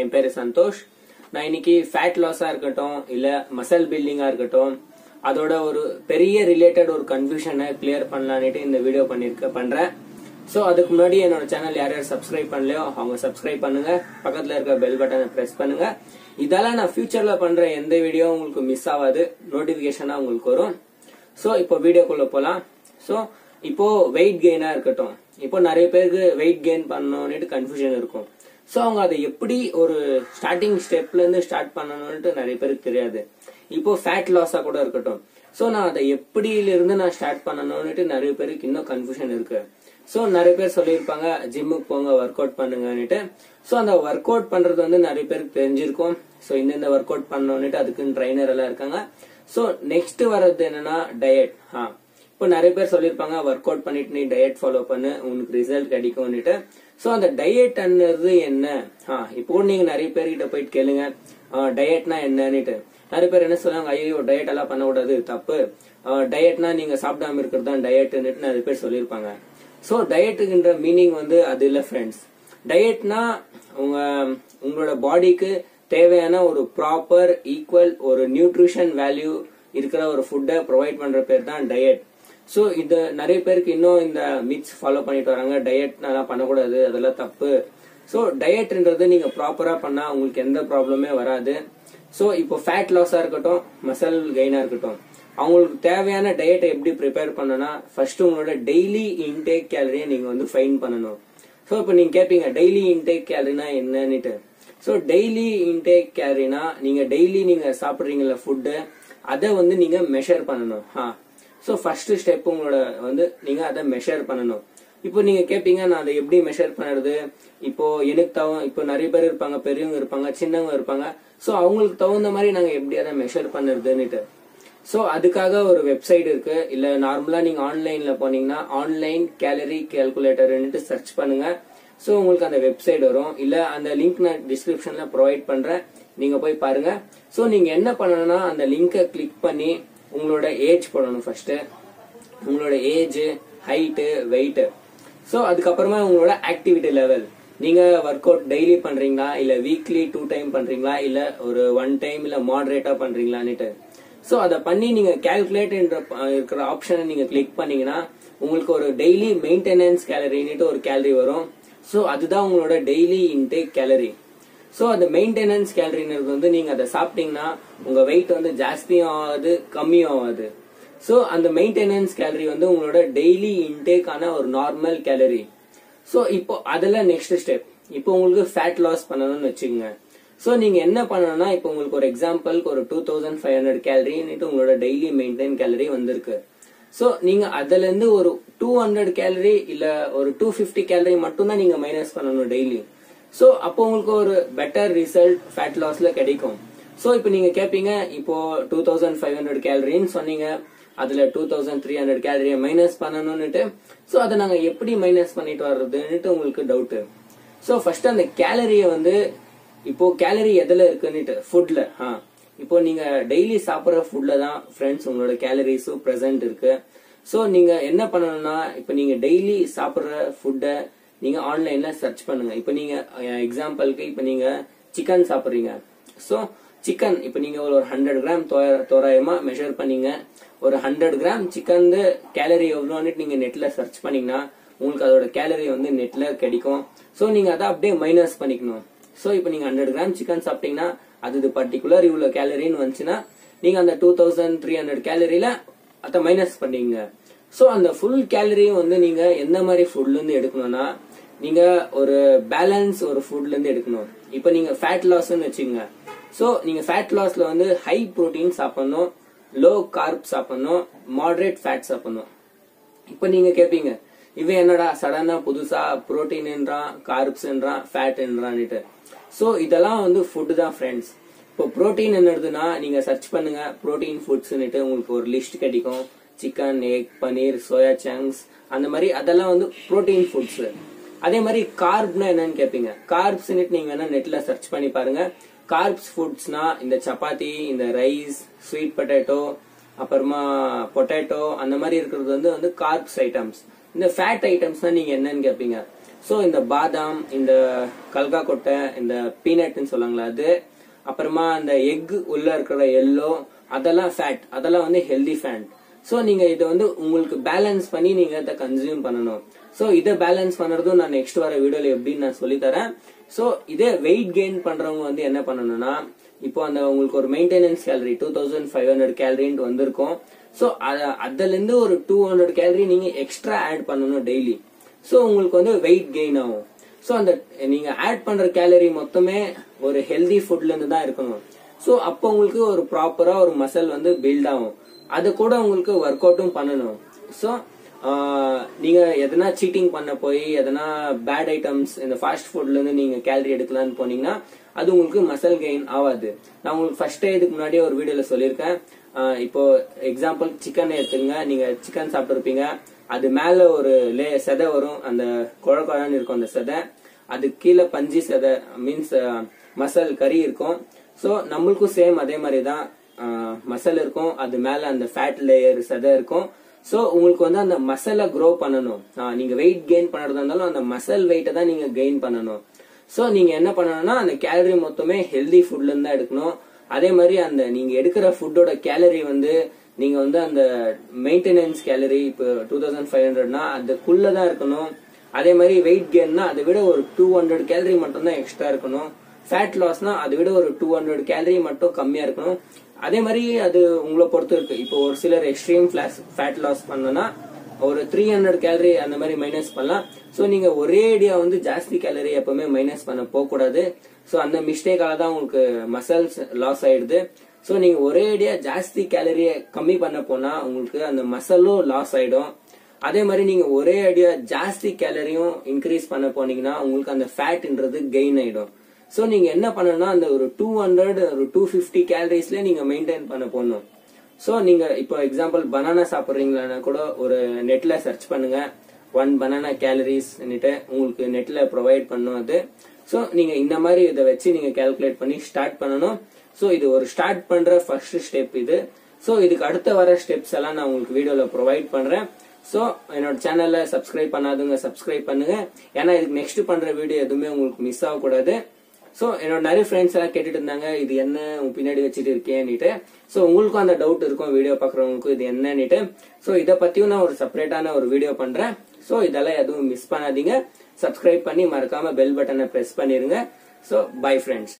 என் பேரு சந்தோஷ். நான் இன்னைக்கு ஃபேட் லாஸா இருக்கட்டும் இல்ல மசல் பில்டிங்கா இருக்கட்டும் அதோட ஒரு பெரிய ரிலேட்டட் ஒரு கன்ஃபியூஷனை கிளியர் பண்ணலான்ட்டு இந்த வீடியோ பண்ணிருக்க பண்றேன். ஸோ அதுக்கு முன்னாடி என்னோட சேனல் யார் யார் சப்ஸ்கிரைப் பண்ணலையோ அவங்க சப்ஸ்கிரைப் பண்ணுங்க. பக்கத்துல இருக்க பெல் பட்டனை பிரஸ் பண்ணுங்க. இதெல்லாம் நான் ஃபியூச்சர்ல பண்ற எந்த வீடியோ உங்களுக்கு மிஸ் ஆகாது. நோட்டிபிகேஷனா உங்களுக்கு வரும். ஸோ இப்போ வீடியோக்குள்ள போலாம். ஸோ இப்போ வெயிட் கெயினா இருக்கட்டும். இப்போ நிறைய பேருக்கு வெயிட் கெயின் பண்ணணும்னுட்டு கன்ஃபியூஷன் இருக்கும். ஸோ அவங்க அதை எப்படி ஒரு ஸ்டார்டிங் ஸ்டெப்லேருந்து ஸ்டார்ட் பண்ணணும்ட்டு நிறைய பேருக்கு தெரியாது. இப்போ ஃபேட் லாஸாக கூட இருக்கட்டும். ஸோ நான் அதை எப்படியிலிருந்து நான் ஸ்டார்ட் பண்ணணும்னுட்டு நிறைய பேருக்கு இன்னும் கன்ஃபியூஷன் இருக்கு. ஸோ நிறைய பேர் சொல்லியிருப்பாங்க ஜிம்முக்கு போங்க ஒர்க் அவுட் பண்ணுங்கன்னுட்டு. ஸோ அந்த ஒர்க் அவுட் பண்றது வந்து நிறைய பேருக்கு தெரிஞ்சிருக்கும். ஸோ இந்தந்த ஒர்க் அவுட் பண்ணணும்னுட்டு அதுக்குன்னு ட்ரைனர் எல்லாம் இருக்காங்க. ஸோ நெக்ஸ்ட் வர்றது என்னன்னா டயட் ஆ. இப்போ நிறைய பேர் சொல்லியிருப்பாங்க ஒர்க் அவுட் பண்ணிட்டு நீ டயட் ஃபாலோ பண்ணு உனக்கு ரிசல்ட் கிடைக்கும்னுட்டு. ஸோ அந்த டயட் அன்னது என்ன? ஆ இப்போ கூட நீங்க நிறைய பேர்கிட்ட போயிட்டு கேளுங்க. டயட்னா என்னன்னுட்டு. நிறைய பேர் என்ன சொல்லுவாங்க ஐயோ டயட் எல்லாம் பண்ணக்கூடாது தப்பு. டயட்னா நீங்க சாப்பிடாம இருக்கிறது தான் டயட்டுன்னுட்டு நிறைய பேர் சொல்லியிருப்பாங்க. ஸோ டயட்டுக்குன்ற மீனிங் வந்து அது இல்லை ஃப்ரெண்ட்ஸ் டயட்னா உங்க உங்களோட பாடிக்கு தேவையான ஒரு ப்ராப்பர் ஈக்குவல் ஒரு நியூட்ரிஷன் வேல்யூ இருக்கிற ஒரு ஃபுட்டை ப்ரொவைட் பண்ற பேர் தான் டயட் ஸோ இது நிறைய பேருக்கு இன்னும் இந்த மிட்ஸ் ஃபாலோ பண்ணிட்டு வராங்க. டயட்னாலாம் பண்ணக்கூடாது அதெல்லாம் தப்பு. ஸோ டயட்ன்றது நீங்க ப்ராப்பரா பண்ணா உங்களுக்கு எந்த ப்ராப்ளமே வராது. ஸோ இப்போ ஃபேட் லாஸா இருக்கட்டும் மசல் கெயினா இருக்கட்டும் அவங்களுக்கு தேவையான டயட்டை எப்படி ப்ரிப்பேர் பண்ணனா ஃபர்ஸ்ட் உங்களோட டெய்லி இன்டேக் கேலரியை நீங்க வந்து ஃபைன் பண்ணணும். ஸோ இப்போ நீங்க கேட்பீங்க டெய்லி இன்டேக் கேலரினா என்னன்னுட்டு. ஸோ டெய்லி இன்டேக் கேலரினா நீங்க டெய்லி நீங்க சாப்பிட்றீங்களா ஃபுட்டு அதை வந்து நீங்க மெஷர் பண்ணணும். ஆ. ஸோ ஃபர்ஸ்ட் ஸ்டெப் உங்களோட வந்து நீங்க அதை மெஷர் பண்ணணும். இப்போ நீங்க கேட்பீங்க நான் அதை எப்படி மெஷர் பண்ணுறது இப்போ எனக்கு தவ இப்போ நிறைய பேர் இருப்பாங்க பெரியவங்க இருப்பாங்க சின்னவங்க இருப்பாங்க. ஸோ அவங்களுக்கு தகுந்த மாதிரி நாங்கள் எப்படி அதை மெஷர் பண்ணுறதுன்னுட்டு. ஸோ அதுக்காக ஒரு வெப்சைட் இருக்கு. இல்ல நார்மலா நீங்க ஆன்லைன்ல போனீங்கன்னா ஆன்லைன் கேலரி கேல்குலேட்டர்ன்ட்டு சர்ச் பண்ணுங்க. ஸோ உங்களுக்கு அந்த வெப்சைட் வரும். இல்ல அந்த லிங்க் நான் டிஸ்கிரிப்ஷன்ல ப்ரொவைட் பண்றேன். நீங்க போய் பாருங்க. ஸோ நீங்க என்ன பண்ணணும்னா அந்த லிங்கை கிளிக் பண்ணி உங்களோட ஏஜ் போடணும் ஃபர்ஸ்ட் உங்களோட ஏஜ் ஹைட்டு வெயிட்டு ஸோ அதுக்கப்புறமா உங்களோட ஆக்டிவிட்டி லெவல் நீங்கள் ஒர்க் அவுட் டெய்லி பண்ணுறீங்களா இல்லை வீக்லி டூ டைம் பண்ணுறீங்களா இல்லை ஒரு ஒன் டைம் இல்லை மாடரேட்டாக பண்றீங்களான்னுட்டு. ஸோ அதை பண்ணி நீங்கள் கேல்குலேட்டுன்ற இருக்கிற ஆப்ஷனை நீங்கள் கிளிக் பண்ணீங்கன்னா உங்களுக்கு ஒரு டெய்லி மெயின்டெனன்ஸ் கேலரின்னுட்டு ஒரு கேலரி வரும். ஸோ அதுதான் உங்களோட டெய்லி இன்டேக் கேலரி ஸோ அந்த மெயின்டெனன்ஸ் கேலரின்றது வந்து நீங்க அதை சாப்பிட்டீங்கன்னா உங்க வெயிட் வந்து ஜாஸ்தியும் ஆகாது கம்மியும் ஆகாது ஸோ அந்த மெயின்டெனன்ஸ் கேலரி வந்து உங்களோட டெய்லி இன்டேக்கான ஒரு நார்மல் கேலரி ஸோ இப்போ அதில் நெக்ஸ்ட் ஸ்டெப் இப்போ உங்களுக்கு ஃபேட் லாஸ் பண்ணணும்னு வச்சுக்கோங்க. ஸோ நீங்க என்ன பண்ணணும்னா இப்போ உங்களுக்கு ஒரு எக்ஸாம்பிளுக்கு ஒரு டூ தௌசண்ட் ஃபைவ் ஹண்ட்ரட் கேலரின்னுட்டு உங்களோட டெய்லி மெயின்டைன் கேலரி வந்திருக்கு. ஸோ நீங்க அதுல இருந்து ஒரு டூ ஹண்ட்ரட் கேலரி இல்ல ஒரு டூ ஃபிஃப்டி கேலரி மட்டும் தான் நீங்க மைனஸ் பண்ணணும் டெய்லி ஸோ அப்போ உங்களுக்கு ஒரு பெட்டர் ரிசல்ட் ஃபேட் லாஸ்ல கிடைக்கும். ஸோ இப்போ நீங்க கேட்பீங்க இப்போ டூ தௌசண்ட் ஃபைவ் ஹண்ட்ரட் கேலரின்னு சொன்னீங்க. அதுல டூ தௌசண்ட் த்ரீ ஹண்ட்ரட் கேலரியை மைனஸ் பண்ணணும்னுட்டு. ஸோ அதை நாங்க எப்படி மைனஸ் பண்ணிட்டு வர்றதுன்னுட்டு உங்களுக்கு டவுட்டு ஸோ ஃபர்ஸ்ட் அந்த கேலரியை வந்து இப்போ கேலரி எதில் இருக்குன்னுட்டு ஃபுட்ல ஆ. இப்போ நீங்க டெய்லி சாப்பிட்ற ஃபுட்ல தான் ஃப்ரெண்ட்ஸ் உங்களோட கேலரிஸும் ப்ரெசென்ட் இருக்கு. ஸோ நீங்க என்ன பண்ணணும்னா இப்போ நீங்க டெய்லி சாப்பிட்ற ஃபுட்டை நீங்க ஆன்லைன்ல சர்ச் பண்ணுங்க. இப்போ நீங்க எக்ஸாம்பிளுக்கு இப்போ நீங்க சிக்கன் சாப்பிட்றீங்க. ஸோ சிக்கன் இப்போ நீங்க ஒரு ஹண்ட்ரட் கிராம் தோராயமா மெஷர் பண்ணீங்க. ஒரு ஹண்ட்ரட் கிராம் சிக்கன் கேலரி எவ்வளோன்னு நீங்க நெட்ல சர்ச் பண்ணீங்கன்னா உங்களுக்கு அதோட கேலரி வந்து நெட்ல கிடைக்கும். ஸோ நீங்க அதை அப்படியே மைனஸ் பண்ணிக்கணும். ஸோ இப்போ நீங்க ஹண்ட்ரட் கிராம் சிக்கன் சாப்பிட்டீங்கன்னா அது பர்டிகுலர் இவ்வளோ கேலரின்னு வந்துச்சுன்னா நீங்க அந்த டூ தௌசண்ட் த்ரீ ஹண்ட்ரட் கேலரியில அதை மைனஸ் பண்ணீங்க ஸோ அந்த ஃபுல் கேலரியும் வந்து நீங்க எந்த மாதிரி ஃபுட்ல இருந்து எடுக்கணும்னா நீங்க ஒரு பேலன்ஸ் ஒரு ஃபுட்ல இருந்து எடுக்கணும். இப்போ நீங்க ஃபேட் லாஸ்ன்னு வச்சுக்கோங்க. ஸோ நீங்க ஃபேட் லாஸ்ல வந்து ஹை ப்ரோட்டீன் சாப்பிடணும் லோ கார்ப் சாப்பிடணும் மாடரேட் ஃபேட் சாப்பிடணும். இப்போ நீங்க கேட்பீங்க இவன் என்னடா சடனா புதுசா புரோட்டீன்ன்றான் கார்ப்ஸ்ன்றான் ஃபேட்ன்றான்னுட்டு ஸோ இதெல்லாம் வந்து ஃபுட்டு தான் ஃப்ரெண்ட்ஸ் இப்போ ப்ரோட்டீன் என்னதுன்னா நீங்க சர்ச் பண்ணுங்க ப்ரோட்டீன் ஃபுட்ஸ்னுட்டு உங்களுக்கு ஒரு லிஸ்ட் கிடைக்கும். Chicken egg paneer soya chunks அந்த மாதிரி அதெல்லாம் வந்து ப்ரோட்டீன் ஃபுட்ஸ் அதே மாதிரி கார்ப்னா என்னன்னு கேட்பீங்க கார்ப்ஸ்னுட்டு நீங்க வேணா நெட்ல சர்ச் பண்ணி பாருங்க. கார்ப்ஸ் ஃபுட்ஸ்னா இந்த சப்பாத்தி இந்த ரைஸ் ஸ்வீட் பொட்டேட்டோ அப்புறமா பொட்டேட்டோ அந்த மாதிரி இருக்கிறது வந்து வந்து கார்ப்ஸ் ஐட்டம்ஸ் இந்த ஃபேட் ஐட்டம்ஸ்னா நீங்க என்னன்னு கேட்பீங்க ஸோ இந்த பாதாம் இந்த கல்கா கொட்டை இந்த பீனட்னு சொல்லுவாங்களா அது அப்புறமா அந்த எக் உள்ள இருக்கிற எல்லோ அதெல்லாம் ஃபேட் அதெல்லாம் வந்து ஹெல்தி ஃபேட் ஸோ நீங்க இதை வந்து உங்களுக்கு பேலன்ஸ் பண்ணி நீங்க இதை கன்சியூம் பண்ணணும். ஸோ இதை பேலன்ஸ் பண்றதும் நான் நெக்ஸ்ட் வர வீடியோல எப்படின்னு நான் சொல்லித்தரேன். ஸோ இதே வெயிட் கெயின் பண்றவங்க வந்து என்ன பண்ணணும்னா இப்போ அந்த உங்களுக்கு ஒரு maintenance calorie two thousand five hundred கேலரின்ட்டு வந்திருக்கும். ஸோ அதுல இருந்து ஒரு டூ ஹண்ட்ரட் கேலரி நீங்க எக்ஸ்ட்ரா ஆட் பண்ணணும் டெய்லி ஸோ உங்களுக்கு வந்து வெயிட் கெயின் ஆகும். ஸோ அந்த நீங்க ஆட் பண்ற கேலரி மொத்தமே ஒரு ஹெல்தி ஃபுட்ல இருந்து தான் இருக்கணும். ஸோ அப்போ உங்களுக்கு ஒரு ப்ராப்பரா ஒரு மசில் வந்து பில்ட் ஆகும். அது கூட உங்களுக்கு ஒர்க் அவுட்டும் பண்ணணும். ஸோ நீங்க எதனா சீட்டிங் பண்ண போய் எதனா பேட் ஐட்டம்ஸ் இந்த ஃபாஸ்ட் ஃபுட்ல இருந்து நீங்க கேலரி எடுக்கலாம்னு போனீங்கன்னா அது உங்களுக்கு மசல் கெயின் ஆகாது. நான் உங்களுக்கு ஃபர்ஸ்டே இதுக்கு முன்னாடியே ஒரு வீடியோல சொல்லியிருக்கேன். இப்போ எக்ஸாம்பிள் சிக்கன் எடுத்துங்க நீங்க சிக்கன் சாப்பிட்டுருப்பீங்க. அது மேல ஒரு லே செதை வரும். அந்த குழ இருக்கும் அந்த செதை. அது கீழே பஞ்சு செதை மீன்ஸ் மசல் கறி இருக்கும். ஸோ நம்மளுக்கும் சேம் அதே மாதிரி தான் மசல் இருக்கும். அது மேல அந்த ஃபேட் லேயர் செதை இருக்கும். ஸோ உங்களுக்கு வந்து அந்த மசலை க்ரோ பண்ணணும். நீங்கள் நீங்க வெயிட் கெயின் பண்ணுறதா இருந்தாலும் அந்த மசல் வெயிட்டை தான் நீங்க கெயின் பண்ணணும். ஸோ நீங்க என்ன பண்ணணும்னா அந்த கேலரி மொத்தமே ஹெல்தி ஃபுட்ல இருந்து தான் எடுக்கணும். அதே மாதிரி அந்த நீங்க எடுக்கிற ஃபுட்டோட கேலரி வந்து நீங்க வந்து அந்த மெயின்டெனன்ஸ் கேலரி இப்போ டூ தௌசண்ட் ஃபைவ் ஹண்ட்ரட்னா அதுக்குள்ளே தான் இருக்கணும். அதே மாதிரி வெயிட் கெயின்னா அதை விட ஒரு டூ ஹண்ட்ரட் கேலரி மட்டும் தான் எக்ஸ்ட்ரா இருக்கணும். ஃபேட் லாஸ்னா அதை விட ஒரு டூ ஹண்ட்ரட் கேலரி மட்டும் கம்மியா இருக்கணும். அதே மாதிரி அது உங்களை பொறுத்து இருக்கு. இப்போ ஒரு சிலர் எக்ஸ்ட்ரீம் ஃபிளாஸ் ஃபேட் லாஸ் பண்ணோன்னா ஒரு த்ரீ ஹண்ட்ரட் கேலரி அந்த மாதிரி மைனஸ் பண்ணலாம். ஸோ நீங்க ஒரே ஐடியா வந்து ஜாஸ்தி கேலரி எப்பவுமே மைனஸ் பண்ண போகக்கூடாது. ஸோ அந்த மிஸ்டேக்கால தான் உங்களுக்கு மசல்ஸ் லாஸ் ஆயிடுது. ஸோ நீங்க ஒரே ஐடியா ஜாஸ்தி கேலரியை கம்மி பண்ண போனா உங்களுக்கு அந்த மசலும் லாஸ் ஆயிடும். அதே மாதிரி நீங்க ஒரே ஐடியா ஜாஸ்தி கேலரியும் இன்க்ரீஸ் பண்ண போனீங்கன்னா உங்களுக்கு அந்த ஃபேட்ன்றது கெயின் ஆயிடும். ஸோ நீங்க என்ன பண்ணணும்னா அந்த ஒரு டூ ஹண்ட்ரட் ஒரு டூ ஃபிஃப்டி கேலரிஸ்ல நீங்க மெயின்டைன் பண்ண போகணும் ஸோ நீங்க இப்போ எக்ஸாம்பிள் பனானா சாப்பிட்றீங்களானா கூட ஒரு நெட்ல சர்ச் பண்ணுங்க. ஒன் பனானா கேலரிஸ்ன்னுட்டு உங்களுக்கு நெட்ல ப்ரொவைட் பண்ணும் அது. ஸோ நீங்க இந்த மாதிரி இதை வச்சு நீங்க கால்குலேட் பண்ணி ஸ்டார்ட் பண்ணணும். ஸோ இது ஒரு ஸ்டார்ட் பண்ற ஃபர்ஸ்ட் ஸ்டெப் இது. ஸோ இதுக்கு அடுத்த வர ஸ்டெப்ஸ் எல்லாம் நான் உங்களுக்கு வீடியோல ப்ரொவைட் பண்றேன். ஸோ என்னோட சேனல்ல சப்ஸ்கிரைப் பண்ணாதவங்க சப்ஸ்கிரைப் பண்ணுங்க. ஏன்னா இதுக்கு நெக்ஸ்ட் பண்ற வீடியோ எதுவுமே உங்களுக்கு மிஸ் ஆகக்கூடாது. ஸோ என்னோட நிறைய ஃப்ரெண்ட்ஸ் எல்லாம் கேட்டுட்டு இருந்தாங்க இது என்ன உன் பின்னாடி வச்சுட்டு இருக்கேன்னுட்டு. ஸோ உங்களுக்கும் அந்த டவுட் இருக்கும் வீடியோ பார்க்குறவங்களுக்கும் இது என்னன்னுட்டு. ஸோ இதை பற்றியும் நான் ஒரு செப்பரேட்டான ஒரு வீடியோ பண்ணுறேன் ஸோ இதெல்லாம் எதுவும் மிஸ் பண்ணாதீங்க. சப்ஸ்கிரைப் பண்ணி மறக்காம பெல் பட்டனை ப்ரெஸ் பண்ணிருங்க. So bye friends